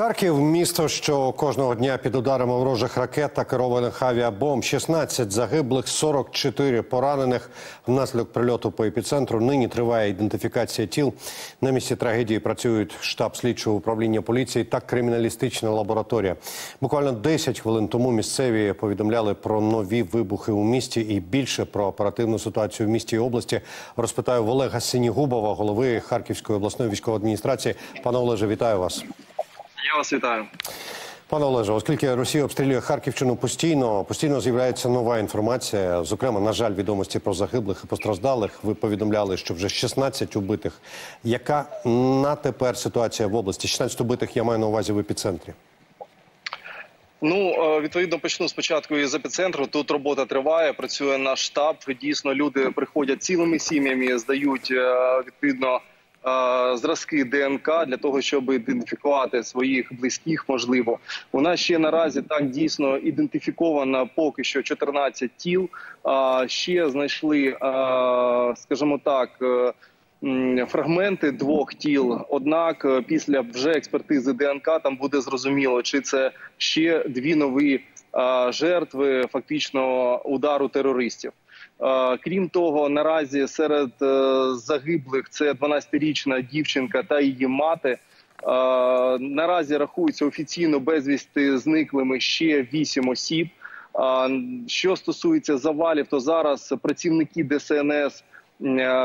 Харків місто, що кожного дня під ударами ворожих ракет та керованих авіабомб. 16 загиблих, 44 поранених. Внаслідок прильоту по епіцентру нині триває ідентифікація тіл. На місці трагедії працюють штаб слідчого управління поліції та криміналістична лабораторія. Буквально 10 хвилин тому місцеві повідомляли про нові вибухи у місті і більше про оперативну ситуацію в місті і області. Розпитаю в Олега Синігубова, голови Харківської обласної військової адміністрації. Пане Олеже, вітаю вас. Я вас вітаю. Пане Олеже, оскільки Росія обстрілює Харківщину постійно, постійно з'являється нова інформація. Зокрема, на жаль, відомості про загиблих і постраждалих. Ви повідомляли, що вже 16 убитих. Яка на тепер ситуація в області? 16 убитих я маю на увазі в епіцентрі. Ну відповідно почну спочатку із епіцентру. Тут робота триває. Працює наш штаб. Дійсно, люди приходять цілими сім'ями, здають відповідно зразки ДНК для того, щоб ідентифікувати своїх близьких. Можливо, у нас ще наразі так дійсно ідентифіковано поки що 14 тіл. А ще знайшли, скажімо так. Е, фрагменти двох тіл, однак е, після вже експертизи ДНК там буде зрозуміло, чи це ще дві нові жертви фактично удару терористів. Крім того, наразі серед е, загиблих це 12-річна дівчинка та її мати. Наразі рахується офіційно безвісти зниклими ще 8 осіб. Що стосується завалів, то зараз працівники ДСНС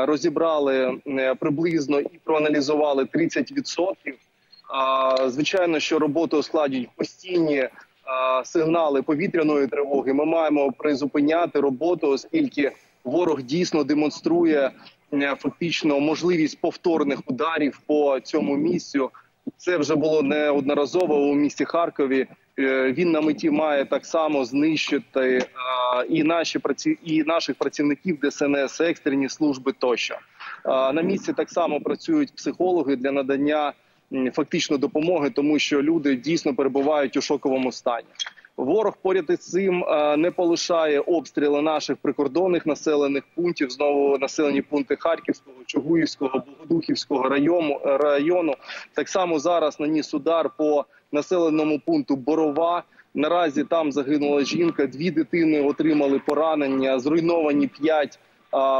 розібрали е, приблизно і проаналізували 30%. Звичайно, що роботу ускладнюють постійні сигнали повітряної тривоги. Ми маємо призупиняти роботу, оскільки ворог дійсно демонструє фактично можливість повторних ударів по цьому місцю. Це вже було неодноразово у місті Харкові. Е, він на меті має так само знищити і наші праці і наших працівників ДСНС, екстрені служби тощо на місці. Так само працюють психологи для надання фактично допомоги, тому що люди дійсно перебувають у шоковому стані. Ворог поряд із цим е, не полишає обстріли наших прикордонних населених пунктів. Знову населені пункти Харківського, Чугуївського, Богодухівського району району. Так само зараз наніс удар по населеному пункту Борова. Наразі там загинула жінка. Дві дитини отримали поранення, зруйновані п'ять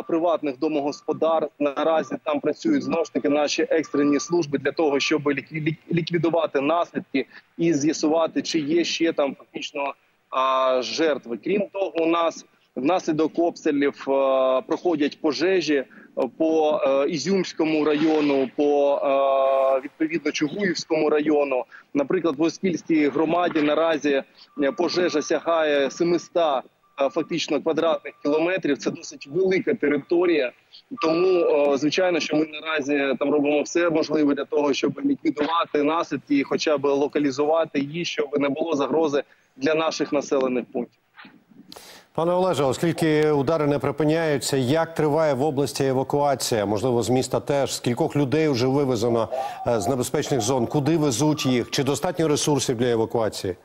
приватних домогосподарств. Наразі там працюють знову ж таки наші екстрені служби для того, щоб ліквідувати наслідки і з'ясувати, чи є ще там фактично жертви. Крім того, у нас внаслідок обстрілів проходять пожежі по е, Ізюмському району, по е, відповідно Чугуївському району. Наприклад, в Оскільській громаді наразі пожежа сягає 700 фактично квадратних кілометрів. Це досить велика територія. Тому звичайно, що ми наразі там робимо все можливе для того, щоб ліквідувати наслідки, хоча б локалізувати її, щоб не було загрози для наших населених пунктів. Пане Олеже, оскільки удари не припиняються, як триває в області евакуація? Можливо, з міста теж скількох людей вже вивезено е, з небезпечних зон? Куди везуть їх? Чи достатньо ресурсів для евакуації?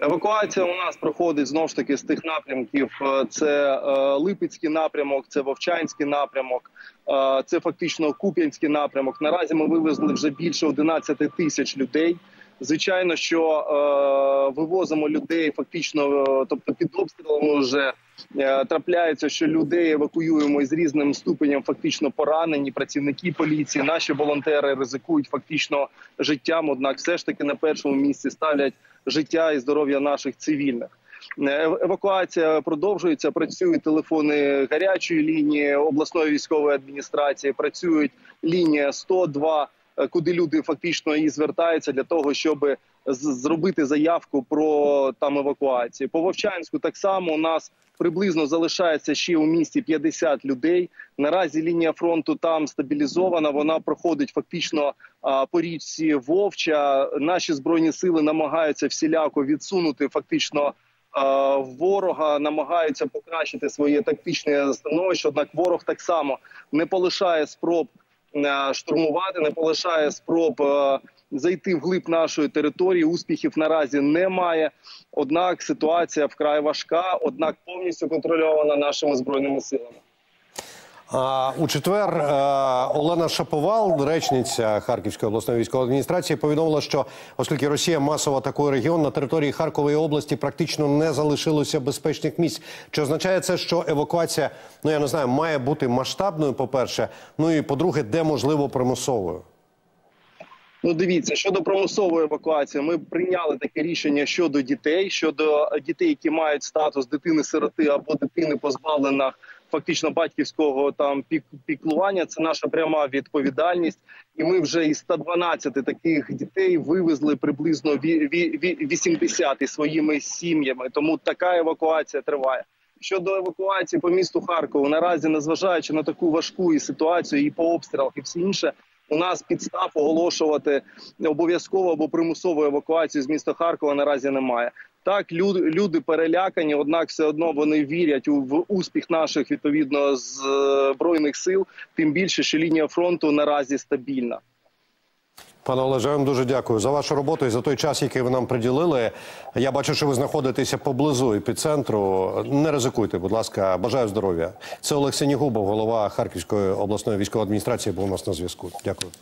Евакуація у нас проходить знову ж таки з тих напрямків: е, це е, Липецький напрямок, це Вовчанський напрямок, це фактично Куп'янський напрямок. Наразі ми вивезли вже більше 11 тисяч людей. Звичайно, що е, вивозимо людей фактично, е, тобто під обстрілами вже е, трапляється, що людей евакуюємо із різним ступенем фактично поранені. Працівники поліції, наші волонтери ризикують фактично життям. Однак, все ж таки на першому місці ставлять життя і здоров'я наших цивільних. Е, евакуація продовжується. Працюють телефони гарячої лінії обласної військової адміністрації. Працюють лінія 102, Е, куди люди фактично і звертаються для того, щоб зробити заявку про там евакуацію. По Вовчанську так само у нас приблизно залишається ще у місті 50 людей. Наразі лінія фронту там стабілізована. Вона проходить фактично по річці Вовча. Наші збройні сили намагаються всіляко відсунути фактично. Ворога намагаються покращити своє тактичне становище однак ворог так само не полишає спроб Е, штурмувати, не полишає спроб е, зайти в глиб нашої території. Успіхів наразі немає. Однак ситуація вкрай важка однак повністю контрольована нашими збройними силами. У четвер е, Олена Шаповал, речниця Харківської обласної військової адміністрації, повідомила, що оскільки Росія масово атакує регіон на території Харкової області, практично не залишилося безпечних місць. Чи означає це, що евакуація, ну я не знаю, має бути масштабною, по-перше, ну і по-друге, де можливо примусовою? Ну, дивіться, щодо примусової евакуації, ми прийняли таке рішення щодо дітей, щодо дітей, які мають статус дитини-сироти або дитини позбавлена фактично батьківського там пік піклування. Це наша пряма відповідальність. І ми вже із 112 таких дітей вивезли приблизно ві- ві- ві- 80 своїми сім'ями. Тому така евакуація триває. Щодо евакуації по місту Харкову, наразі, незважаючи на таку важку і ситуацію, і по обстрілах, і все інше, у нас підстав оголошувати обов'язково або примусову евакуацію з міста Харкова наразі немає. Так, люди, перелякані, однак все одно вони вірять у в успіх наших відповідно збройних сил. Тим більше, що лінія фронту наразі стабільна. Пане Олеже, я вам дуже дякую за вашу роботу і за той час, який ви нам приділили. Я бачу, що ви знаходитеся поблизу епіцентру. Не ризикуйте, будь ласка, бажаю здоров'я. Це Олег Сенігубов, голова Харківської обласної військової адміністрації, був у нас на зв'язку. Дякую.